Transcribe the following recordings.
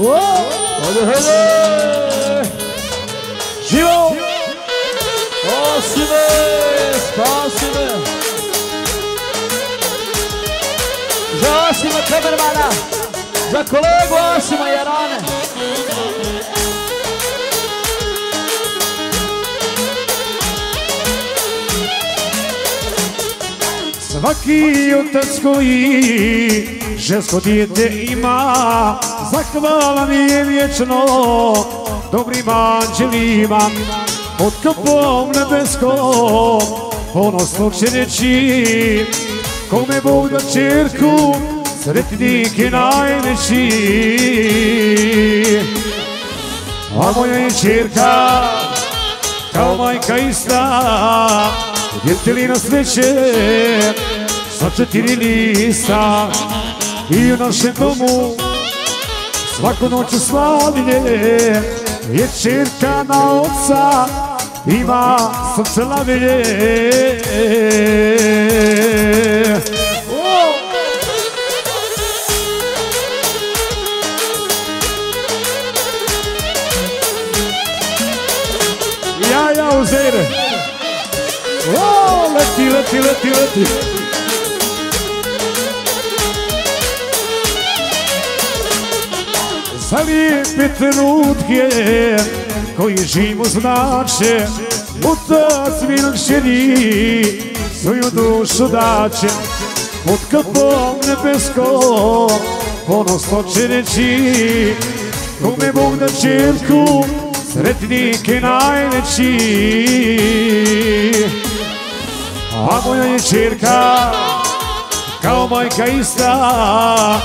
Hajde, hajde! Živo! Spasi me! Spasi me! Za Asima Kamermana! Za kolegu Asima Jarane! Svaki otac koji žensko dijete ima Zahvala mi je vječno dobrim anđelima Pod kapom nebeskom ponosno će reći Kome Bog da čerku sretnik je najveći A moja je čerka kao majka ista Djeteli na sreće sa četiri lista I u našem domu svaku noć slavlje Je čerka na oca ima srce lavilje Ja, ja, uzere. O, leti, leti, leti, leti. Za lijepe trenutke koji živu znače U mi nam šeri svoju dušu daće. Pod kapom nebeskom ponosno će reći Kome Bog da čerku sretnike najveći. A moja je čerka kao majka ista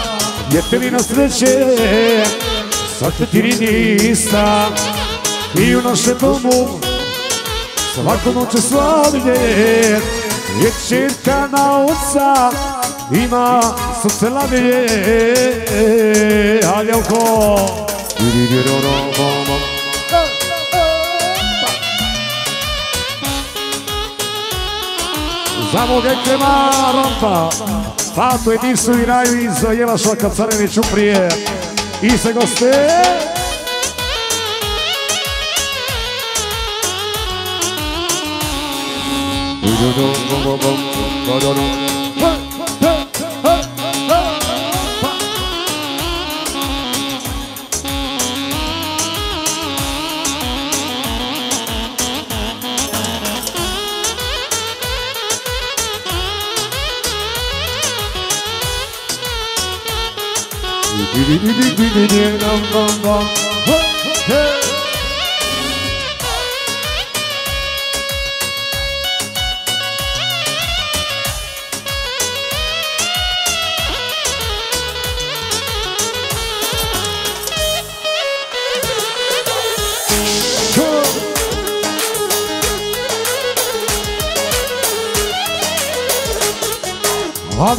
Djeteli na sreće sa četiri nista I u našem domu. Svako noć slavlje Je čirka na oca ima srce lavilje Aljelko Za mog rompa. Rampa Pato je nisu i raju iz šlaka carević uprije. I I se Goste Do do do do do do do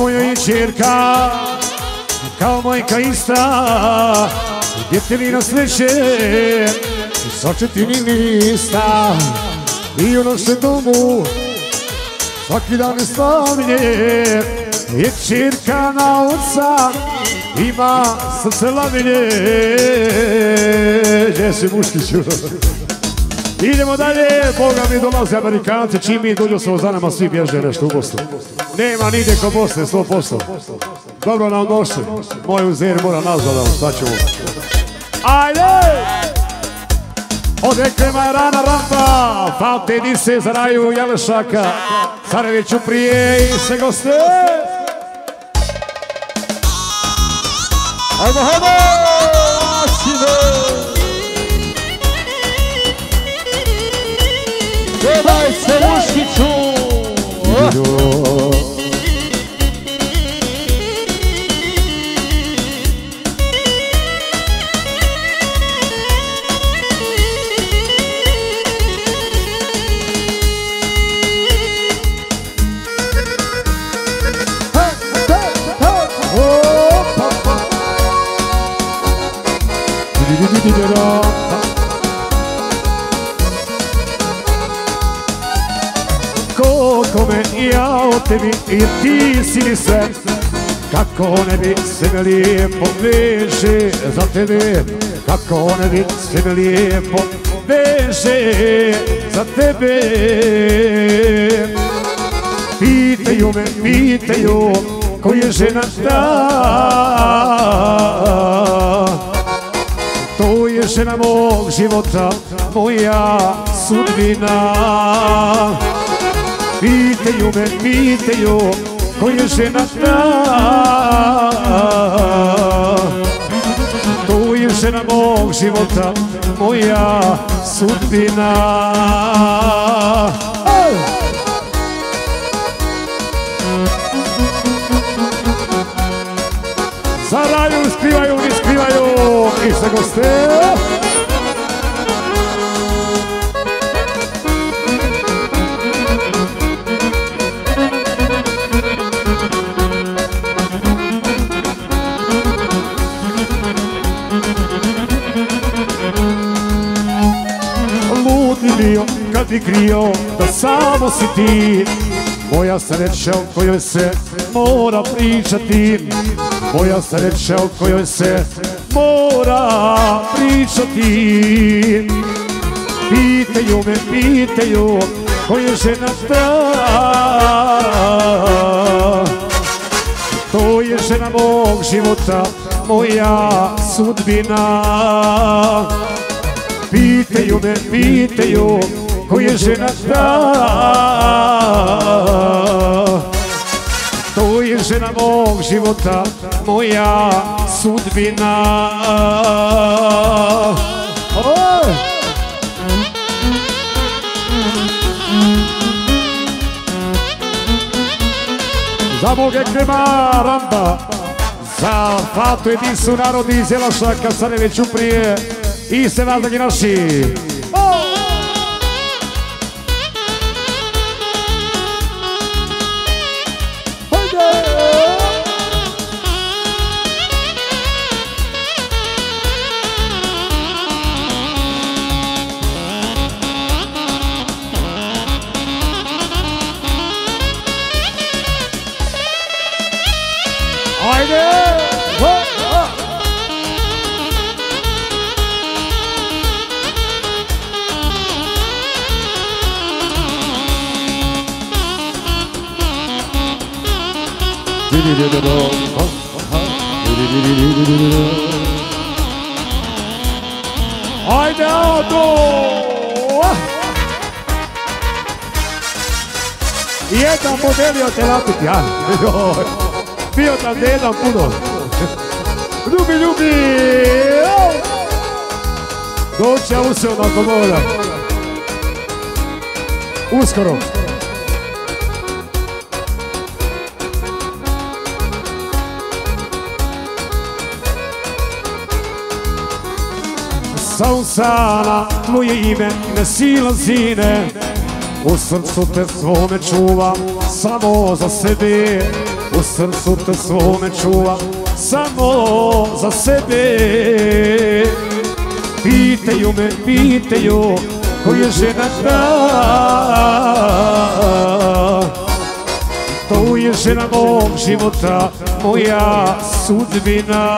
moja je čerka kao majka ista Djeteli na sreće sa četiri lista I ono u našem domu svaki dan je slavlje. Je čirka na oca ima srce lavilje Gdje si muškiću? Idemo dalje, Boga mi dolaze Amerikanci, čim mi dođu se za nama, svi bježe nešto u Bosnu. Nema nigdje ko Bosne, 100%. Dobro nam došli, moj uzer mora nazvadan, šta ćemo? Ajde! Ode krema je rana rampa, Fante di se za raju Jelešaka, Sarajeviću prije i se goste! Ajmo, ajmo! Daj se muškiću! Se mi lijepo veže za tebe Kako ne bi se mi lijepo veže za tebe. Pitaju me, pitaju ko je žena ta? To je žena mog života, moja sudbina. Pitaju me, pitaju koju je žena ta To je žena mog života, moja sudbina. Zaraju, skrivaju, ne skrivaju i se goste. Kad bi krio da samo si ti. Moja sreća o kojoj se mora pričati. Moja sreća o kojoj se mora pričati. Pitaju me, pitaju ko je žena ta To je žena mog života, moja sudbina. Pitaju me, pitaju ko je žena ta? To je žena mog života, moja sudbina. Oj! Za moge kremaranda Za Fatu jedinstvu narodi iz Jelaša Kasarević uprije i se nazdagi naši Ajde, Ado! Jedan podelio te napiti, ja. Bio tam da jedan puno. Ljubi, ljubi! Doći ja useo nakon mora. Uskoro. Sausana, tvoje ime ne silazine U srcu te svome čuvam samo za sebe. U srcu te svome čuvam samo za sebe. Pitaju me, pitaju ko je žena ta? To je žena mog života, moja sudbina.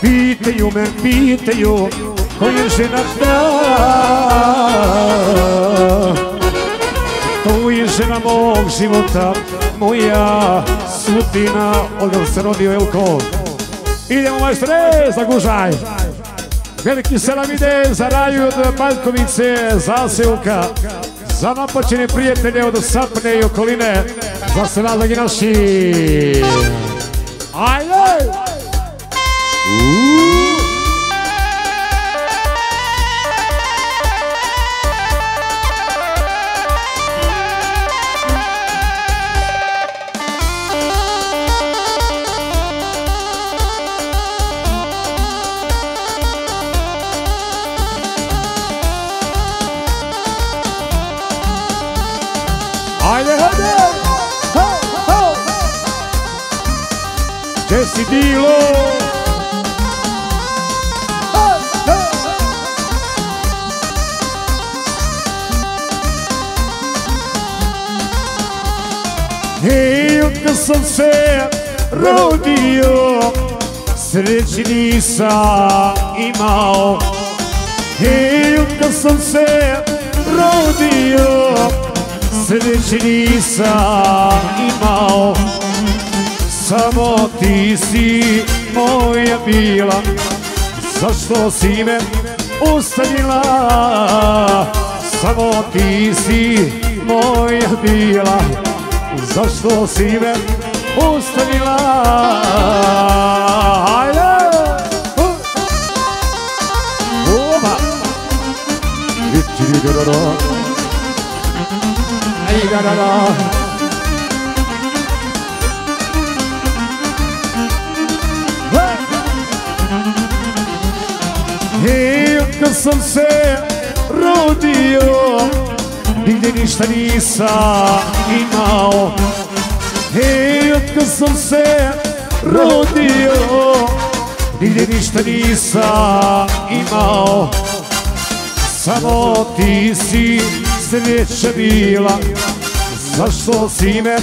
Pitaju me, pitaju ko je žena ta? To je žena mog života, moja sudbina Odmah se rodio Elko Idemo majstre, zagužaj. Veliki selam ide za raju od Paljkovice, zaselka Za napačene prijatelje od Sapne i okoline Za se nadagi naši. Ajde! Ajde, hajde! Ho, ho! Gdje si Hej, kad sam se rodio Sreći nisam imao. I kad sam se rodio Sreći nisam imao. Samo ti si moja bila Zašto si me ustavila Samo ti si moja bila. Zašto si me ostavila? Hajde! Oba! Vitirigara Ajgarara I kad sam se rodio Nigdje ništa nisam imao. Hej, otko sam se rodio Nigdje ništa nisam imao. Samo ti si sreća bila. Zašto si me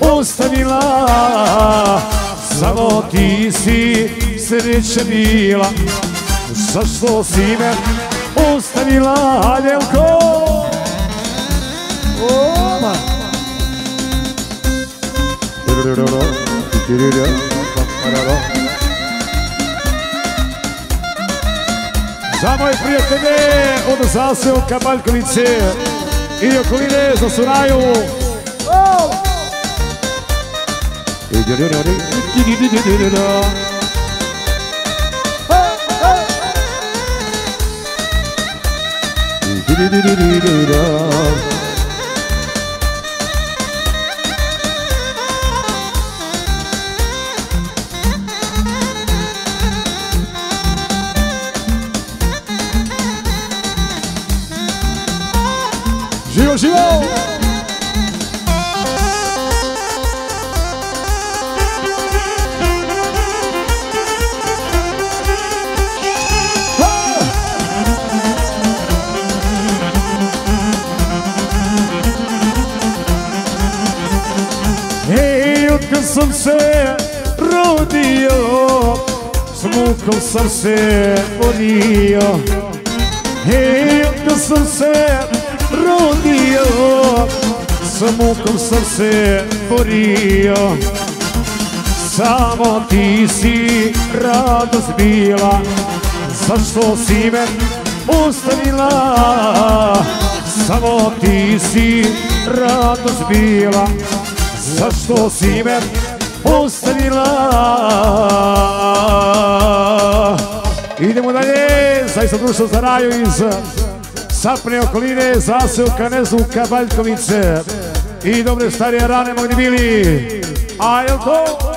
ostavila? Samo ti si sreća bila. Zašto si me ostavila, Aljelko? Oma! Za moje prijatelje od zaseoka Baljkovice i okoline za Suraju. Oh! Živo, živo! Ej, otkad sam se rodio S mukom sam se borio Ej, otkad sam se rodio mukom sam se borio. Samo ti si radost bila Zašto si me ostavila? Samo ti si radost bila Zašto si me ostavila? Idemo dalje, zaista društvo za raju iz Sapne okoline, zaselka Nezuka, Baljkovice. I dobre starije rane mogli bili A jel to?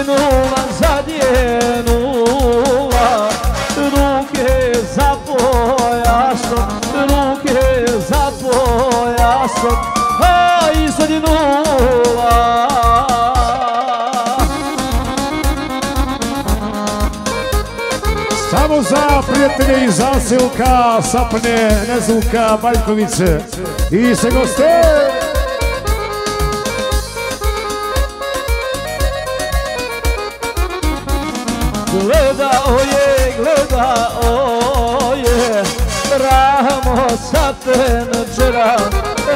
Zadjenula, zadjenula Ruke za pojasom Ruke za pojasom. Aj zadjenula Samo za prijatelje iz zaselka Sapne Nezuka, Baljkovice I se goste Gledao je, gledao je Ramo sa penđera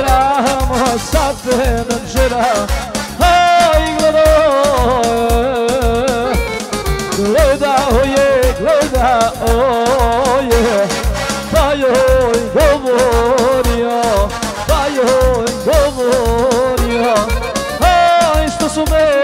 Ramo sa penđera Aj, gledao je Gledao je, gledao je Pa joj govorio Pa joj govorio. Aj, što su me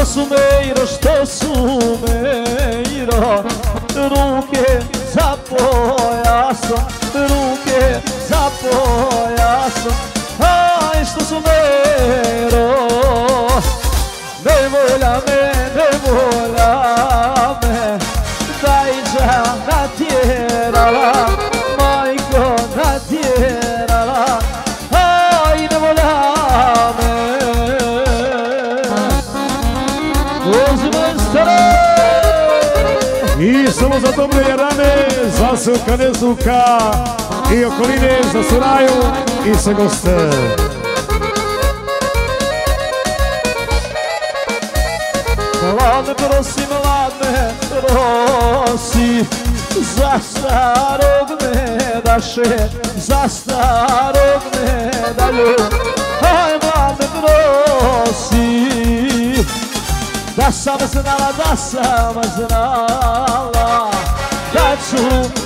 Što su mejro, što su mejro Ruke za pojasom Ruke za pojasom. Aj što su mejro Ne volja me, ne volja me. Daj Dajđa tijelo. Uzmem I samo za dobre jarane, za sukane suka i okoline za suraju i sa goste. Mlade prosi, mlade prosi Za starog ne daše Za starog ne dalju Aj mlade prosi Da sam znala, da sam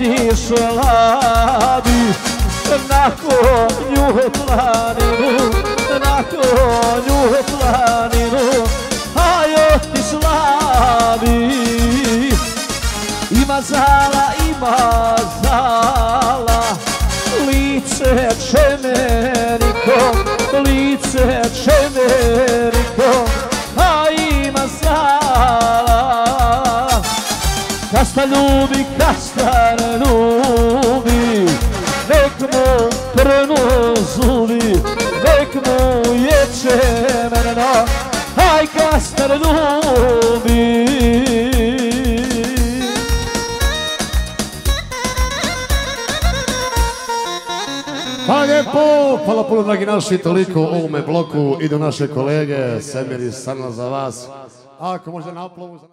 Otišla ladu na konju planinu, na konju planinu, aj otiš ladi. Ima zala, ima zala, lice čemeriko, lice čemeriko, a ima zala. Kasta ljubi, kasta više je čemerno Aj kasta ljubi. Hvala lijepo, hvala puno dragi naši, toliko u ovome bloku i do naše kolege, Semir i Sarna za vas. Ako možda na uplovu za...